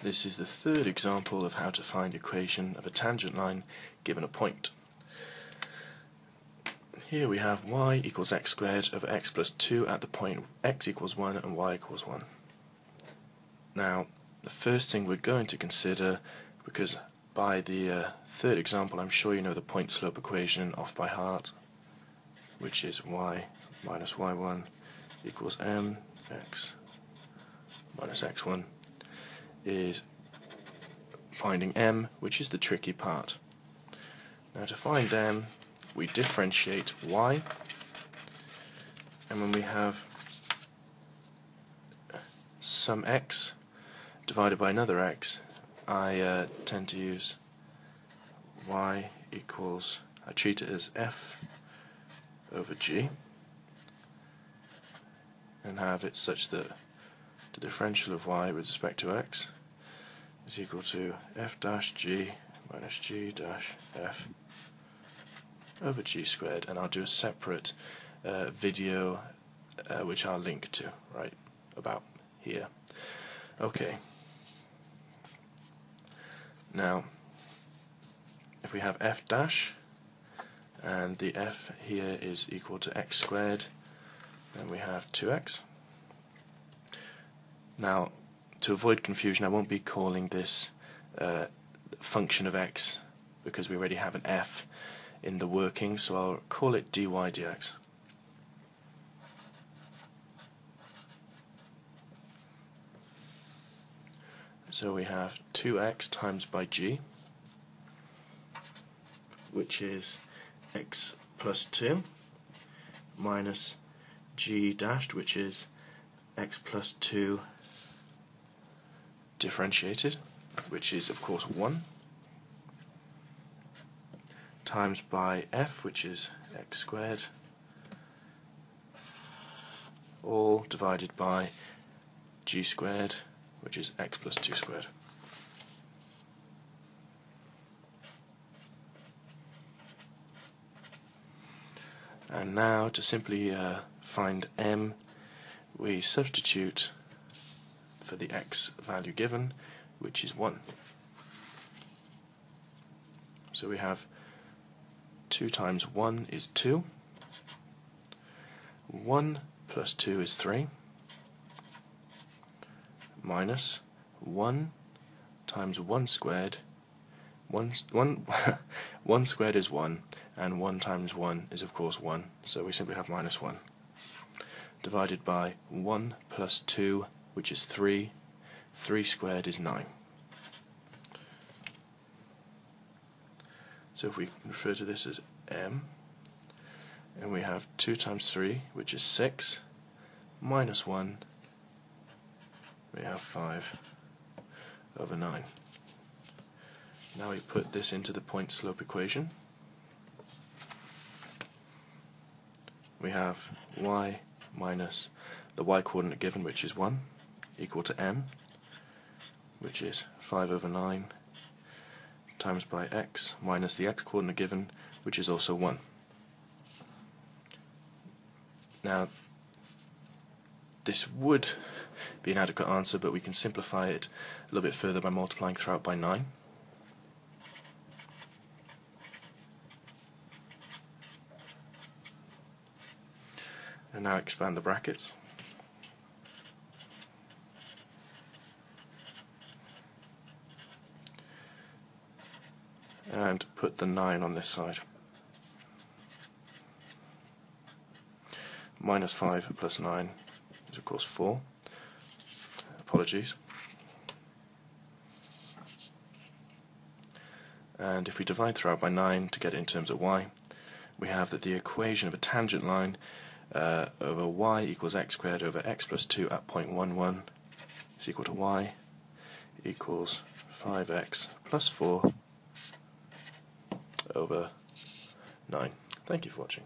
This is the third example of how to find equation of a tangent line given a point. Here we have y equals x squared over x plus 2 at the point x equals 1 and y equals 1. Now, the first thing we're going to consider, because by the uh, third example I'm sure you know the point slope equation off by heart, which is y minus y1 equals mx minus x1 is finding m, which is the tricky part. Now to find m, we differentiate y, and when we have some x divided by another x, I uh, tend to use y equals, I treat it as f over g, and have it such that the differential of y with respect to x is equal to f dash g minus g dash f over g squared. And I'll do a separate uh, video uh, which I'll link to right about here. Okay. Now if we have f dash and the f here is equal to x squared then we have 2x now, to avoid confusion, I won't be calling this uh, function of x because we already have an f in the working, so I'll call it dy dx. So we have 2x times by g, which is x plus 2, minus g dashed, which is x plus 2 differentiated, which is of course 1, times by f, which is x squared, all divided by g squared, which is x plus 2 squared. And now to simply uh, find m, we substitute for the x value given, which is 1. So we have 2 times 1 is 2. 1 plus 2 is 3. Minus 1 times 1 squared. 1, one, one squared is 1, and 1 times 1 is of course 1, so we simply have minus 1. Divided by 1 plus 2 which is 3. 3 squared is 9. So if we refer to this as m, and we have 2 times 3, which is 6, minus 1, we have 5 over 9. Now we put this into the point slope equation. We have y minus the y coordinate given, which is 1, equal to m, which is 5 over 9 times by x minus the x coordinate given, which is also 1. Now, this would be an adequate answer, but we can simplify it a little bit further by multiplying throughout by 9. And now expand the brackets. And put the 9 on this side. Minus 5 plus 9 is of course 4. Apologies. And if we divide throughout by 9 to get it in terms of y, we have that the equation of a tangent line uh, over y equals x squared over x plus 2 at point 1, 1 is equal to y equals 5x plus 4 over 9. Thank you for watching.